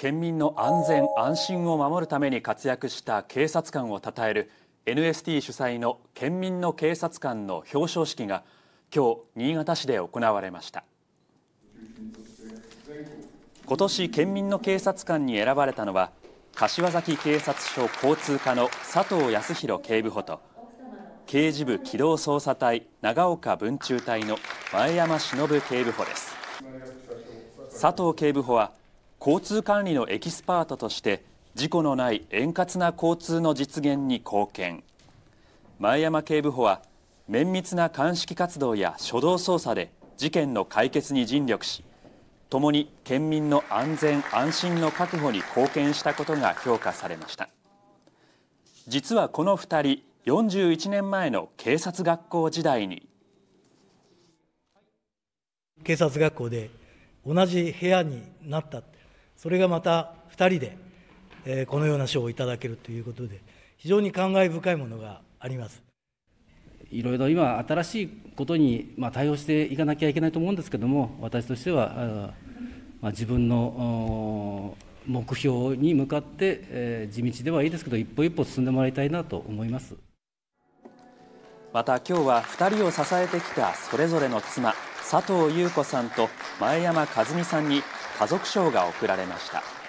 県民の安全安心を守るために活躍した警察官を称える NST 主催の県民の警察官の表彰式が今日新潟市で行われました。今年県民の警察官に選ばれたのは柏崎警察署交通課の佐藤康弘警部補と刑事部機動捜査隊長岡分中隊の前山忍警部補です。佐藤警部補は交通管理のエキスパートとして事故のない円滑な交通の実現に貢献。前山警部補は綿密な鑑識活動や初動捜査で事件の解決に尽力しともに県民の安全安心の確保に貢献したことが評価されました。実はこの2人41年前の警察学校時代に。警察学校で同じ部屋になった。それがまた2人で、えこのような賞をいただけるということで非常に感慨深いものがあります。いろいろ今新しいことにま対応していかなきゃいけないと思うんですけども私としてはま自分の目標に向かって、え地道ではいいですけど一歩一歩進んでもらいたいなと思います。また今日は2人を支えてきたそれぞれの妻佐藤優子さんと前山和美さんに家族賞が贈られました。